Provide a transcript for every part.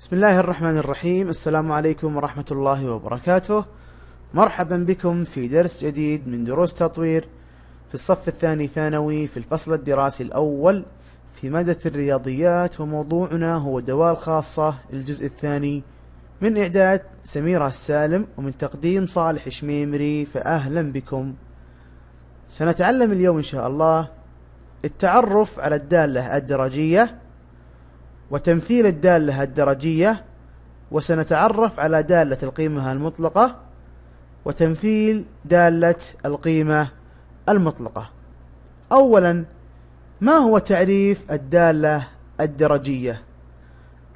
بسم الله الرحمن الرحيم. السلام عليكم ورحمة الله وبركاته. مرحبا بكم في درس جديد من دروس تطوير في الصف الثاني ثانوي في الفصل الدراسي الأول في مادة الرياضيات وموضوعنا هو دوال خاصة الجزء الثاني من إعداد سميرة السالم ومن تقديم صالح شميمري فأهلا بكم. سنتعلم اليوم إن شاء الله التعرف على الدالة الدرجية وتمثيل الدالة الدرجية وسنتعرف على دالة القيمة المطلقة وتمثيل دالة القيمة المطلقة. أولا ما هو تعريف الدالة الدرجية؟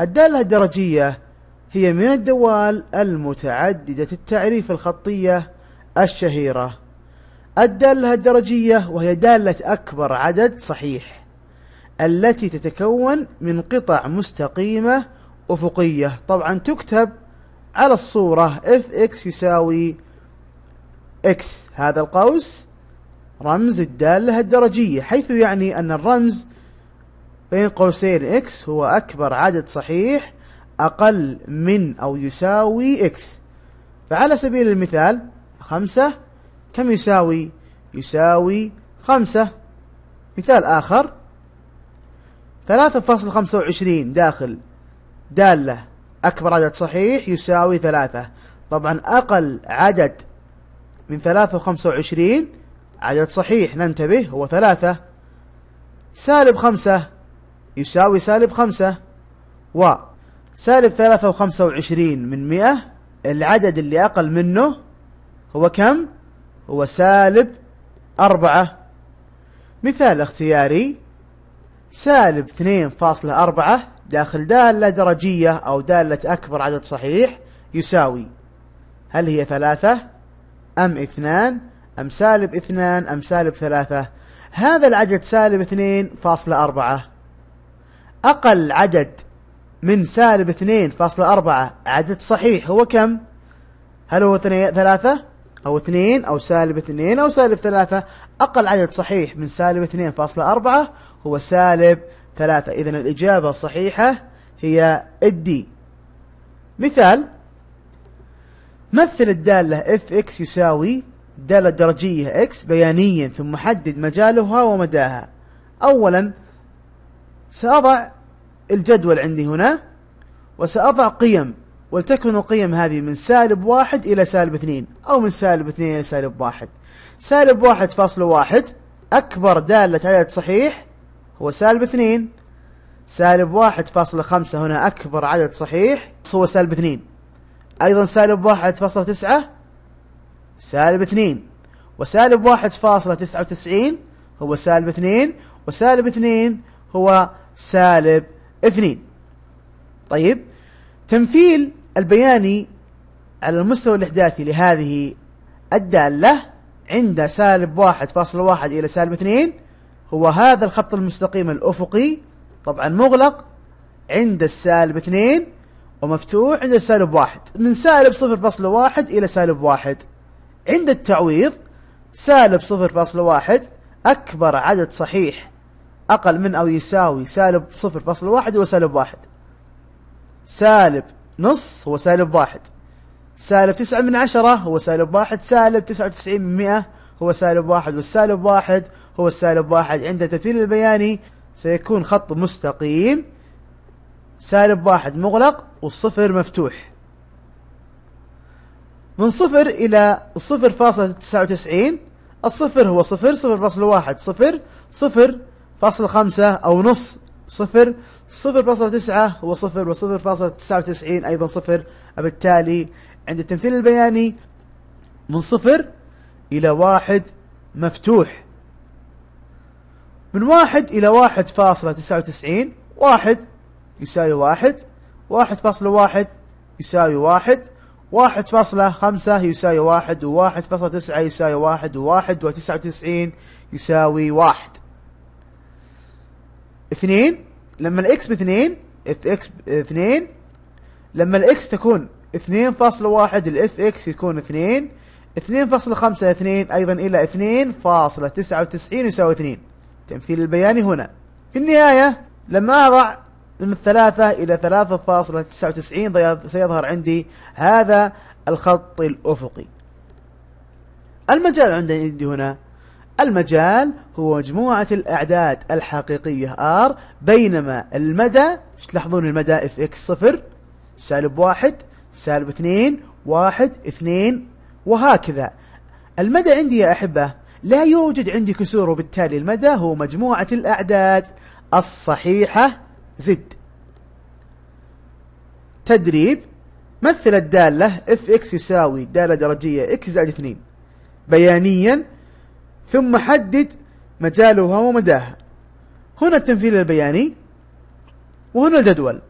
الدالة الدرجية هي من الدوال المتعددة التعريف الخطية الشهيرة. الدالة الدرجية وهي دالة أكبر عدد صحيح. التي تتكون من قطع مستقيمة أفقية. طبعا تكتب على الصورة fx يساوي x. هذا القوس رمز الدالة الدرجية حيث يعني أن الرمز بين قوسين x هو أكبر عدد صحيح أقل من أو يساوي x. فعلى سبيل المثال خمسة كم يساوي؟ يساوي خمسة. مثال آخر ثلاثة فاصل خمسة وعشرين داخل. دالة. أكبر عدد صحيح يساوي ثلاثة. طبعا أقل عدد من ثلاثة وخمسة وعشرين عدد صحيح ننتبه هو ثلاثة. سالب خمسة يساوي سالب خمسة. و سالب ثلاثة وخمسة وعشرين من مئة. العدد اللي أقل منه هو كم؟ هو سالب أربعة. مثال اختياري. سالب اثنين فاصلة أربعة داخل دالة درجية أو دالة أكبر عدد صحيح يساوي هل هي ثلاثة؟ أم اثنان؟ أم سالب اثنان؟ أم سالب ثلاثة؟ هذا العدد سالب اثنين فاصلة أربعة. أقل عدد من سالب اثنين فاصلة أربعة عدد صحيح هو كم؟ هل هو ثلاثة أو اثنين أو سالب اثنين أو سالب ثلاثة؟ أقل عدد صحيح من سالب اثنين فاصلة أربعة هو سالب ثلاثة. إذن الإجابة الصحيحة هي الدي. مثال مثل الدالة fx يساوي الدالة الدرجية x بيانيا ثم حدد مجالها ومداها. أولا سأضع الجدول عندي هنا وسأضع قيم ولتكن القيم هذه من سالب واحد إلى سالب اثنين أو من سالب اثنين إلى سالب واحد. سالب واحد فاصل واحد أكبر دالة عدد صحيح هو سالب اثنين. سالب واحد فاصلة خمسة هنا أكبر عدد صحيح هو سالب اثنين. أيضا سالب واحد فاصلة تسعة سالب اثنين. وسالب واحد فاصلة تسعة وتسعين هو سالب اثنين وسالب اثنين هو سالب اثنين. طيب تمثيل البياني على المستوى الإحداثي لهذه الدالة عند سالب واحد فاصلة واحد إلى سالب اثنين هو هذا الخط المستقيم الأفقي طبعا مغلق عند السالب اثنين ومفتوح عند السالب واحد. من سالب صفر فاصلة واحد إلى سالب واحد. عند التعويض سالب صفر فاصلة واحد أكبر عدد صحيح أقل من أو يساوي سالب صفر فاصلة واحد هو سالب واحد. سالب نص هو سالب واحد. سالب تسعة من عشرة هو سالب واحد. سالب تسعة وتسعين من مئة هو سالب واحد. والسالب واحد هو السالب واحد عند تمثيل البياني سيكون خط مستقيم سالب واحد مغلق والصفر مفتوح. من صفر إلى الصفر فاصلة تسعة وتسعين الصفر هو صفر صفر فاصلة واحد صفر صفر فاصلة خمسة أو نص صفر صفر فاصلة تسعة هو صفر وصفر فاصلة تسعة وتسعين أيضا صفر. وبالتالي عند التمثيل البياني من صفر إلى واحد مفتوح. من واحد إلى واحد فاصلة تسعة وتسعين واحد يساوي واحد واحد فاصلة واحد يساوي واحد واحد فاصلة خمسة يساوي واحد وواحد فاصلة تسعة يساوي واحد وواحد وتسعة وتسعين يساوي واحد. اثنين لما ال X باثنين F X اثنين لما ال X تكون اثنين فاصلة واحد ال F X يكون اثنين اثنين فاصلة خمسة اثنين أيضا إلى اثنين فاصلة تسعة وتسعين يساوي اثنين. التمثيل البياني هنا. في النهاية لما أضع من الثلاثة إلى ثلاثة فاصلة تسعة وتسعين سيظهر عندي هذا الخط الأفقي. المجال عندي هنا المجال هو مجموعة الأعداد الحقيقية R بينما المدى تلاحظون المدى؟ اف إكس صفر سالب واحد سالب اثنين واحد اثنين وهكذا. المدى عندي يا أحبة لا يوجد عندي كسور وبالتالي المدى هو مجموعة الأعداد. الصحيحة Z. تدريب. مثل الدالة F X يساوي دالة درجية X زائد اثنين. بيانيا. ثم حدد مجالها ومداها هنا التمثيل البياني وهنا الجدول.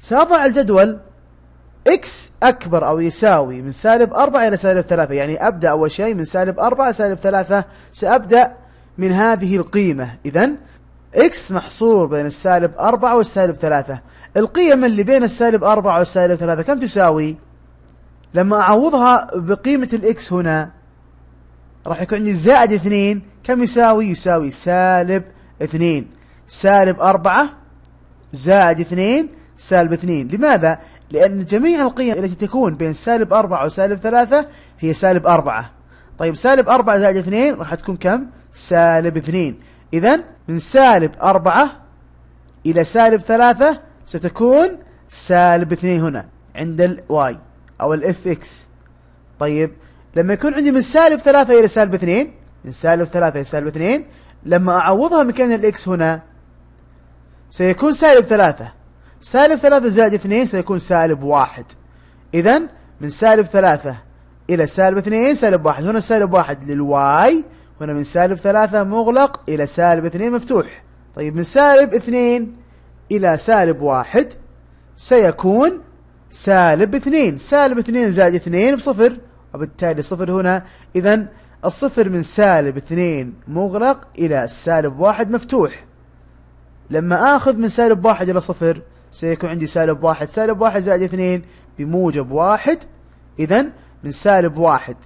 سأضع الجدول. X أكبر أو يساوي من سالب 4 إلى سالب 3 يعني أبدأ أول شيء من سالب 4 إلى سالب 3 سأبدأ من هذه القيمة. إذا x محصور بين السالب 4 والسالب 3 القيم اللي بين السالب 4 والسالب 3 كم تساوي؟ لما أعوضها بقيمة الإكس هنا راح يكون عندي زائد 2 كم يساوي؟ يساوي سالب 2 سالب 4 زائد 2 سالب 2 لماذا؟ لأن جميع القيم التي تكون بين سالب 4 وسالب 3 هي سالب 4 طيب سالب 4 زائد 2 راح تكون كم؟ سالب 2 إذا من سالب 4 إلى سالب 3 ستكون سالب 2 هنا عند ال Y أو ال F X. طيب لما يكون عندي من سالب 3 إلى سالب 2 من سالب 3 إلى سالب 2 لما أعوضها مكان ال X هنا سيكون سالب 3 سالب 3 زائد 2 سيكون سالب 1 إذا من سالب 3 إلى سالب 2 سالب 1 هنا سالب 1 للواي هنا من سالب 3 مغلق إلى سالب 2 مفتوح. طيب من سالب 2 إلى سالب 1 سيكون سالب 2 سالب 2 زائد 2 بصفر وبالتالي صفر هنا. إذا الصفر من سالب 2 مغلق إلى سالب 1 مفتوح. لما آخذ من سالب 1 إلى صفر سيكون عندي سالب 1 سالب 1 زائد 2 بموجب 1 إذا من سالب 1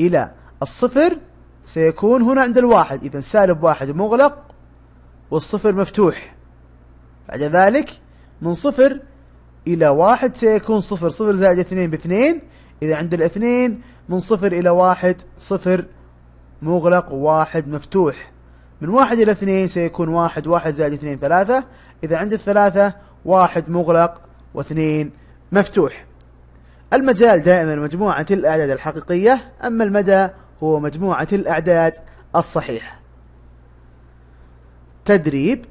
إلى الصفر سيكون هنا عند الواحد. إذا سالب 1 مغلق والصفر مفتوح. بعد ذلك من صفر إلى واحد سيكون صفر. صفر زائد اثنين باثنين. إذا عند الاثنين من صفر إلى واحد صفر مغلق واحد مفتوح. من واحد إلى اثنين سيكون واحد. واحد زائد اثنين ثلاثة. إذا عند الثلاثة واحد مغلق واثنين مفتوح. المجال دائما مجموعة الأعداد الحقيقية أما المدى هو مجموعة الأعداد الصحيحة. تدريب.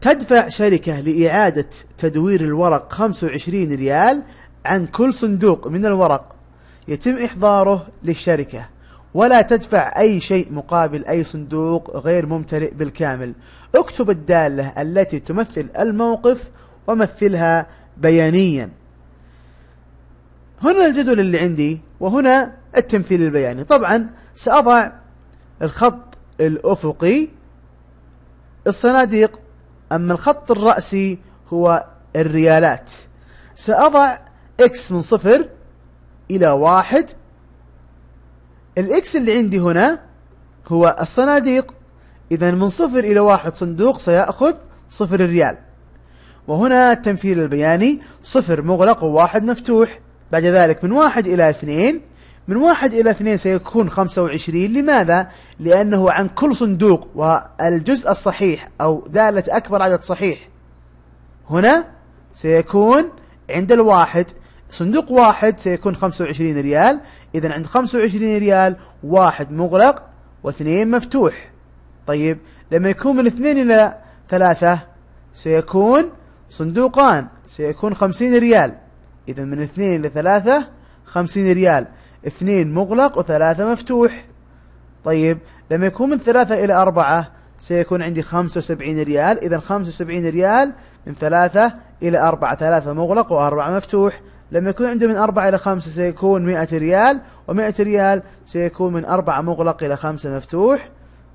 تدفع شركة لإعادة تدوير الورق 25 ريال عن كل صندوق من الورق يتم إحضاره للشركة. ولا تدفع أي شيء مقابل أي صندوق غير ممتلئ بالكامل. اكتب الدالة التي تمثل الموقف ومثلها بيانيا. هنا الجدول اللي عندي وهنا التمثيل البياني. طبعا سأضع الخط الأفقي الصناديق أما الخط الرأسي هو الريالات. سأضع X من صفر إلى واحد ال X اللي عندي هنا هو الصناديق. إذا من صفر إلى واحد صندوق سيأخذ صفر ريال. وهنا التمثيل البياني. صفر مغلق وواحد مفتوح. بعد ذلك من واحد إلى اثنين. من واحد إلى اثنين سيكون خمسة وعشرين. لماذا؟ لأنه عن كل صندوق والجزء الصحيح أو دالة أكبر عدد صحيح. هنا سيكون عند الواحد. صندوق واحد سيكون خمسة وعشرين ريال. إذا عند خمسة وعشرين ريال واحد مغلق واثنين مفتوح. طيب لما يكون من اثنين إلى ثلاثة سيكون صندوقان سيكون خمسين ريال. إذا من اثنين إلى ثلاثة خمسين ريال. اثنين مغلق وثلاثة مفتوح. طيب لما يكون من ثلاثة إلى أربعة سيكون عندي خمسة وسبعين ريال. إذا خمسة وسبعين ريال من ثلاثة إلى أربعة ثلاثة مغلق وأربعة مفتوح. لما يكون عندي من أربعة إلى خمسة سيكون مئة ريال ومئة ريال سيكون من أربعة مغلق إلى خمسة مفتوح.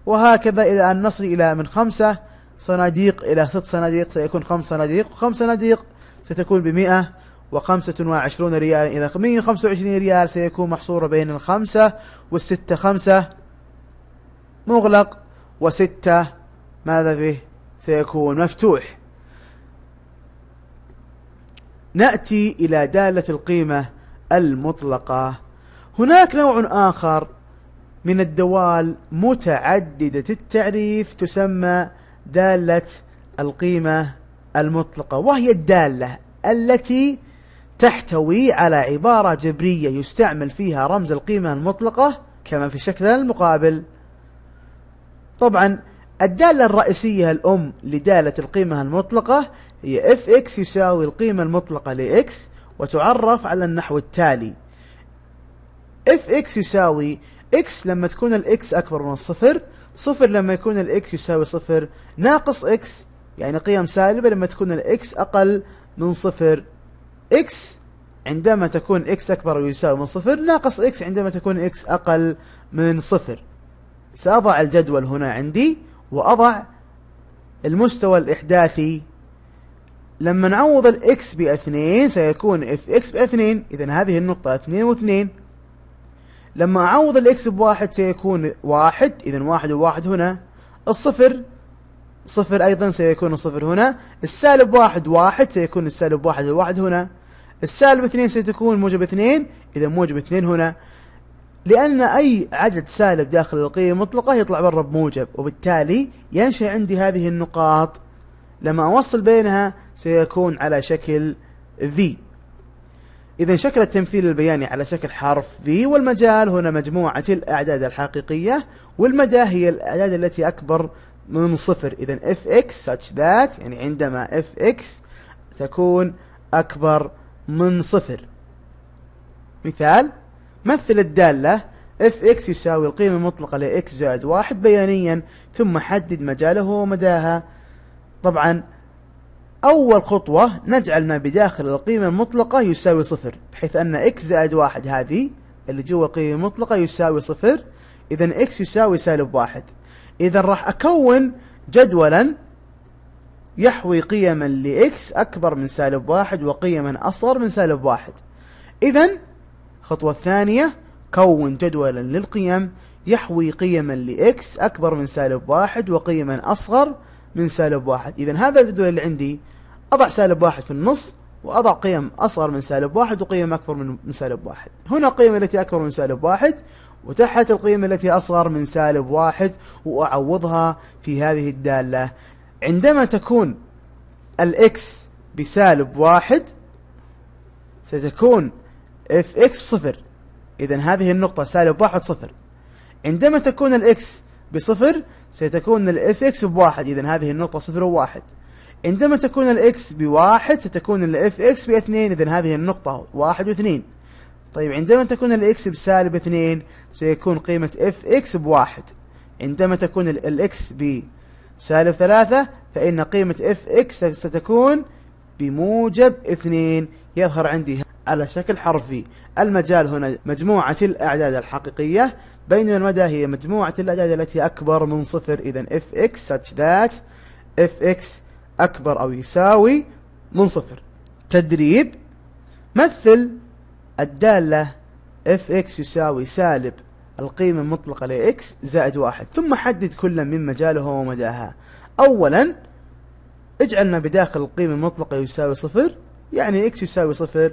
وهكذا إلى أن نصل إلى من خمسة صناديق إلى ست صناديق سيكون خمس صناديق وخمس صناديق ستكون بمئة وخمسة وعشرون ريال إذا مية وخمسة وعشرين ريال سيكون محصورة بين الخمسة والستة خمسة مغلق وستة ماذا فيه؟ سيكون مفتوح. نأتي إلى دالة القيمة المطلقة. هناك نوع آخر من الدوال متعددة التعريف تسمى دالة القيمة المطلقة وهي الدالة التي تحتوي على عبارة جبرية يستعمل فيها رمز القيمة المطلقة كما في الشكل المقابل. طبعا الدالة الرئيسية الأم لدالة القيمة المطلقة هي fx يساوي القيمة المطلقة ل x وتعرف على النحو التالي. Fx يساوي x لما تكون ال x أكبر من الصفر صفر لما يكون ال x يساوي صفر ناقص x يعني قيم سالبة لما تكون ال x أقل من صفر. X عندما تكون x أكبر أو يساوي من صفر ناقص x عندما تكون x أقل من صفر. سأضع الجدول هنا عندي وأضع المستوى الإحداثي لما نعوض ال x باثنين سيكون f x باثنين اذا هذه النقطة اثنين واثنين. لما أعوض ال x بواحد سيكون واحد. اذا واحد وواحد هنا. الصفر صفر أيضا سيكون الصفر هنا. السالب واحد واحد سيكون السالب واحد الواحد هنا. السالب اثنين ستكون موجب اثنين. اذا موجب اثنين هنا. لأن أي عدد سالب داخل القيمة المطلقة يطلع برا بموجب وبالتالي ينشأ عندي هذه النقاط. لما أوصل بينها سيكون على شكل V. إذا شكل التمثيل البياني على شكل حرف V والمجال هنا مجموعة الأعداد الحقيقية والمدى هي الأعداد التي أكبر من صفر. إذا fx such that يعني عندما fx تكون أكبر من صفر. مثال مثل الدالة fx يساوي القيمة المطلقة ل x زائد واحد بيانيا ثم حدد مجاله ومداها طبعا أول خطوة نجعل ما بداخل القيمة المطلقة يساوي صفر بحيث أن x زائد واحد هذه اللي جوا القيمة المطلقة يساوي صفر إذا x يساوي سالب واحد. إذا راح أكون جدولا يحوي قيما لإكس أكبر من سالب واحد وقيما أصغر من سالب واحد. إذا الخطوة الثانية كون جدولا للقيم يحوي قيما لإكس أكبر من سالب واحد وقيما أصغر من سالب واحد. إذا هذا الجدول اللي عندي. أضع سالب واحد في النص وأضع قيم أصغر من سالب واحد وقيم أكبر من سالب واحد. هنا القيمة التي أكبر من سالب واحد وتحت القيمة التي أصغر من سالب واحد وأعوضها في هذه الدالة. عندما تكون ال x بسالب واحد ستكون f x بصفر. إذا هذه النقطة سالب واحد صفر. عندما تكون ال x بصفر ستكون ال f x بواحد. إذا هذه النقطة صفر وواحد. عندما تكون ال x بواحد ستكون ال f x باثنين. إذا هذه النقطة واحد واثنين. طيب عندما تكون ال x بسالب اثنين سيكون قيمة f x بواحد. عندما تكون ال x بسالب ثلاثة فإن قيمة f x ستكون بموجب اثنين. يظهر عندي على شكل حرف V. المجال هنا مجموعة الأعداد الحقيقية. بينما المدى هي مجموعة الأعداد التي أكبر من صفر. إذا fx such that fx أكبر أو يساوي من صفر. تدريب. مثل الدالة fx يساوي سالب القيمة المطلقة ل x زائد واحد. ثم حدد كل من مجاله ومداها. أولا اجعل ما بداخل القيمة المطلقة يساوي صفر. يعني x يساوي صفر.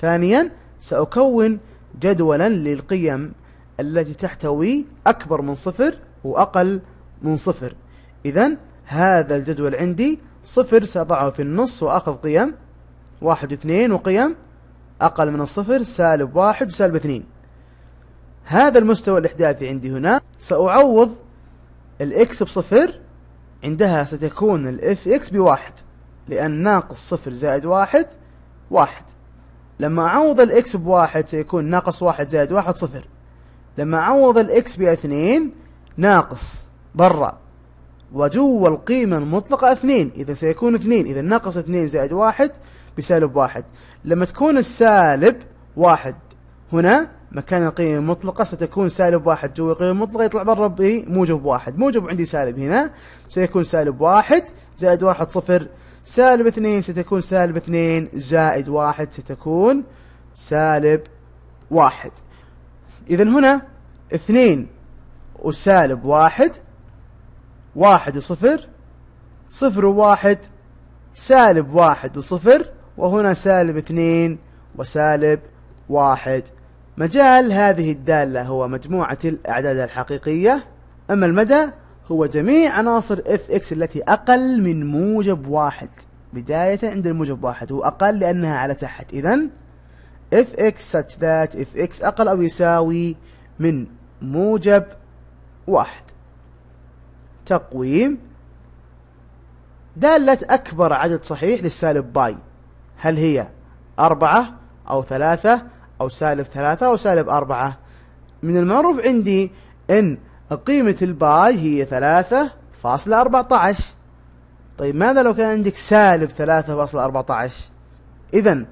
ثانيا سأكون جدولا للقيم التي تحتوي أكبر من صفر وأقل من صفر. إذا هذا الجدول عندي صفر سأضعه في النص وأخذ قيم واحد واثنين وقيم أقل من الصفر سالب واحد وسالب اثنين. هذا المستوى الإحداثي عندي هنا. سأعوض ال x بصفر عندها ستكون ال f x بواحد لأن ناقص صفر زائد واحد واحد. لما أعوض ال x بواحد سيكون ناقص واحد زائد واحد صفر. لما أعوض الإكس بأثنين ناقص برا. وجوا القيمة المطلقة أثنين. إذا سيكون أثنين إذا ناقص أثنين زائد واحد بسالب واحد. لما تكون السالب واحد هنا مكان القيمة المطلقة ستكون سالب واحد. جوا القيمة المطلقة يطلع برا بموجب واحد. موجب عندي سالب هنا. سيكون سالب واحد زائد واحد صفر. سالب اثنين ستكون سالب اثنين زائد واحد ستكون سالب واحد. إذا هنا اثنين وسالب واحد واحد وصفر صفر وواحد سالب واحد وصفر وهنا سالب اثنين وسالب واحد. مجال هذه الدالة هو مجموعة الأعداد الحقيقية أما المدى هو جميع عناصر اف إكس التي أقل من موجب واحد. بداية عند الموجب واحد هو أقل لأنها على تحت. إذا f x such that f x أقل أو يساوي من موجب واحد. تقويم. دالة أكبر عدد صحيح للسالب pi. هل هي أربعة أو ثلاثة أو سالب ثلاثة أو سالب أربعة؟ من المعروف عندي أن قيمة ال pi هي ثلاثة فاصلة أربعة عشر. طيب ماذا لو كان عندك سالب ثلاثة فاصلة أربعة عشر؟ إذا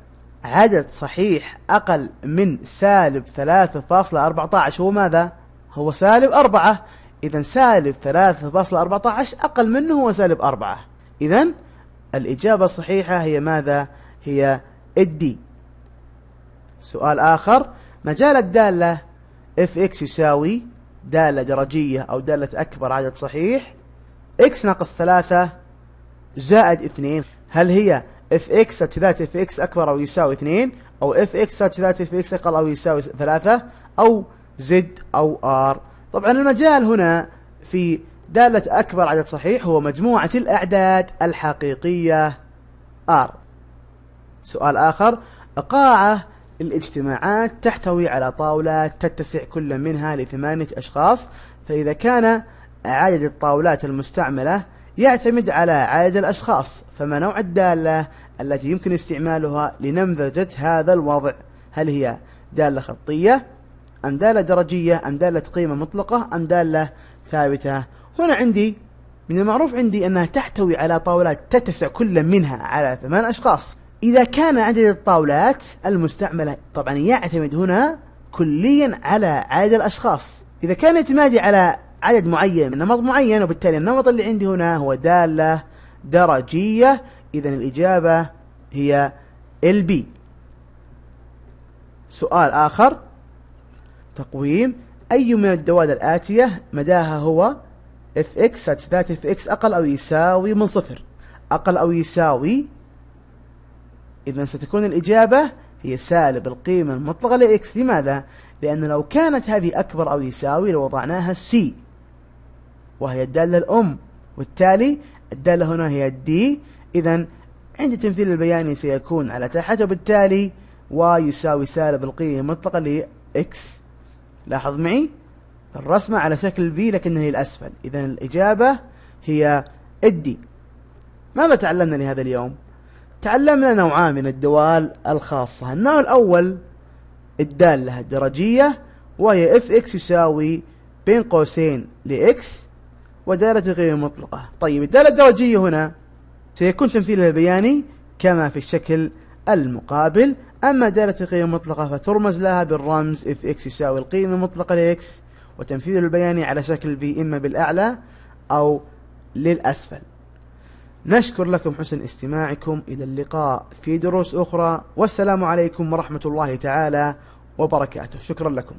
عدد صحيح أقل من سالب ثلاثة فاصلة أربعة عشر هو ماذا؟ هو سالب أربعة. إذا سالب ثلاثة فاصلة أربعة عشر أقل منه هو سالب أربعة. إذا الإجابة الصحيحة هي ماذا؟ هي الدي. سؤال آخر. مجال الدالة f x يساوي دالة درجية أو دالة أكبر عدد صحيح؟ x ناقص ثلاثة زائد اثنين. هل هي f x such that f x أكبر أو يساوي اثنين أو f x such that f x أقل أو يساوي ثلاثة أو Z أو R طبعا المجال هنا في دالة أكبر عدد صحيح هو مجموعة الأعداد الحقيقية R. سؤال آخر قاعة الاجتماعات تحتوي على طاولات تتسع كل منها لثمانية أشخاص فإذا كان عدد الطاولات المستعملة يعتمد على عدد الأشخاص. فما نوع الدالة التي يمكن استعمالها لنمذجة هذا الوضع؟ هل هي دالة خطية أم دالة درجية أم دالة قيمة مطلقة أم دالة ثابتة؟ هنا عندي من المعروف عندي أنها تحتوي على طاولات تتسع كل منها على ثمان أشخاص. إذا كان عدد الطاولات المستعملة طبعا يعتمد هنا كليا على عدد الأشخاص. إذا كان اعتمادي على عدد معين من نمط معين وبالتالي النمط اللي عندي هنا هو دالة درجية. إذا الإجابة هي ال B سؤال آخر. تقويم. أي من الدوال الآتية مداها هو f x that f x أقل أو يساوي من صفر. أقل أو يساوي. إذا ستكون الإجابة هي سالب القيمة المطلقة ل x لماذا؟ لأن لو كانت هذه أكبر أو يساوي لوضعناها C وهي الدالة الأم وبالتالي الدالة هنا هي ال D إذا عند التمثيل البياني سيكون على تحت وبالتالي y يساوي سالب القيمة المطلقة ل x لاحظ معي؟ الرسمة على شكل V لكنها للأسفل. إذا الإجابة هي ال D ماذا تعلمنا لهذا اليوم؟ تعلمنا نوعان من الدوال الخاصة. النوع الأول الدالة الدرجية وهي f x يساوي بين قوسين ل x ودالة قيمة مطلقة. طيب الدالة الدرجية هنا سيكون تمثيلها البياني كما في الشكل المقابل. أما دالة قيمة مطلقة فترمز لها بالرمز f x يساوي القيمة المطلقة ل x وتنفيذ البياني على شكل في إما بالأعلى أو للأسفل. نشكر لكم حسن استماعكم. إلى اللقاء في دروس أخرى. والسلام عليكم ورحمة الله تعالى وبركاته. شكرا لكم.